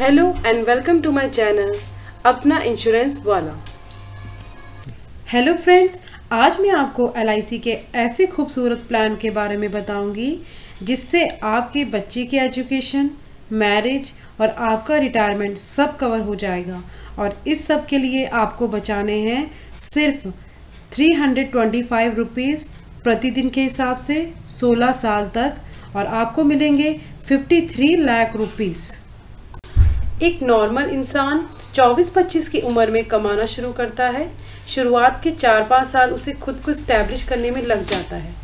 And welcome to my channel अपना insurance वाला hello friends आज मैं आपको एलआईसी के ऐसे खूबसूरत प्लान के बारे में बताऊँगी, जिससे आपके बच्चे की एजुकेशन मैरिज और आपका रिटायरमेंट सब कवर हो जाएगा। और इस सब के लिए आपको बचाने हैं सिर्फ़ three hundred twenty five rupees प्रतिदिन के हिसाब से 16 साल तक, और आपको मिलेंगे 53 लाख रुपीस एक नॉर्मल इंसान 24-25 की उम्र में कमाना शुरू करता है। शुरुआत के चार पाँच साल उसे खुद को स्टैब्लिश करने में लग जाता है।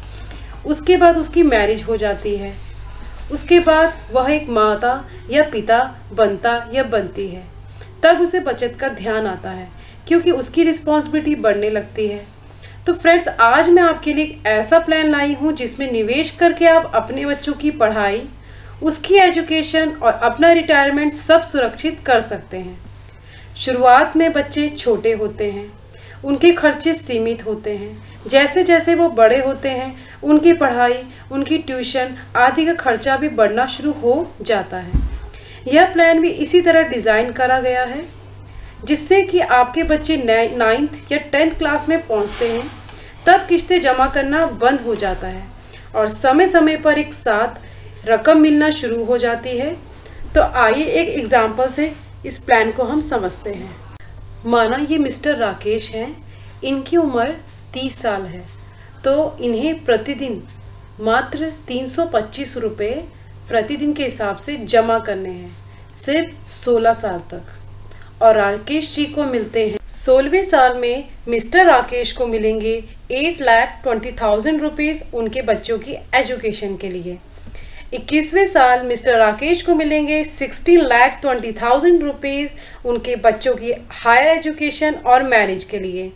उसके बाद उसकी मैरिज हो जाती है। उसके बाद वह एक माता या पिता बनता या बनती है। तब उसे बचत का ध्यान आता है, क्योंकि उसकी रिस्पॉन्सिबिलिटी बढ़ने लगती है। तो फ्रेंड्स आज मैं आपके लिए एक ऐसा प्लान लाई हूँ जिसमें निवेश करके आप अपने बच्चों की पढ़ाई उसकी एजुकेशन और अपना रिटायरमेंट सब सुरक्षित कर सकते हैं। शुरुआत में बच्चे छोटे होते हैं, उनके खर्चे सीमित होते हैं। जैसे जैसे वो बड़े होते हैं, उनकी पढ़ाई, उनकी ट्यूशन आदि का खर्चा भी बढ़ना शुरू हो जाता है। यह प्लान भी इसी तरह डिज़ाइन करा गया है, जिससे कि आपके बच्चे नाइन्थ या टेंथ क्लास में पहुँचते हैं, तब किस्तें जमा करना बंद हो जाता है और समय समय पर एक साथ रकम मिलना शुरू हो जाती है। तो आइए एक एग्ज़ाम्पल से इस प्लान को हम समझते हैं। माना ये मिस्टर राकेश हैं। इनकी उम्र तीस साल है। तो इन्हें प्रतिदिन मात्र तीन सौ पच्चीस रुपये प्रतिदिन के हिसाब से जमा करने हैं, सिर्फ़ सोलह साल तक। और राकेश जी को मिलते हैं। सोलहवें साल में मिस्टर राकेश को मिलेंगे eight lakh twenty thousand rupees उनके बच्चों की एजुकेशन के लिए। इक्कीसवें साल मिस्टर राकेश को मिलेंगे sixteen lakh twenty thousand rupees उनके बच्चों की हायर एजुकेशन और मैरिज के लिए।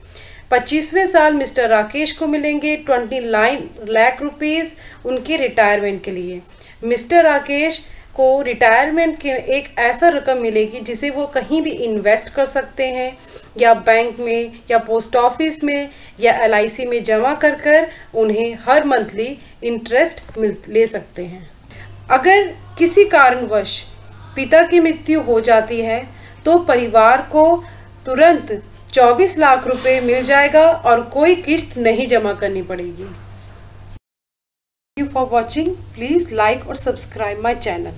पच्चीसवें साल मिस्टर राकेश को मिलेंगे ट्वेंटी नाइन लाख रुपीज़ उनके रिटायरमेंट के लिए। मिस्टर राकेश को रिटायरमेंट के एक ऐसा रकम मिलेगी जिसे वो कहीं भी इन्वेस्ट कर सकते हैं, या बैंक में, या पोस्ट ऑफ़िस में, या LIC में जमा कर कर उन्हें हर मंथली इंटरेस्ट मिल, ले सकते हैं। अगर किसी कारणवश पिता की मृत्यु हो जाती है तो परिवार को तुरंत 24 लाख रुपए मिल जाएगा और कोई किस्त नहीं जमा करनी पड़ेगी। Thank you for watching please like और सब्सक्राइब माई channel.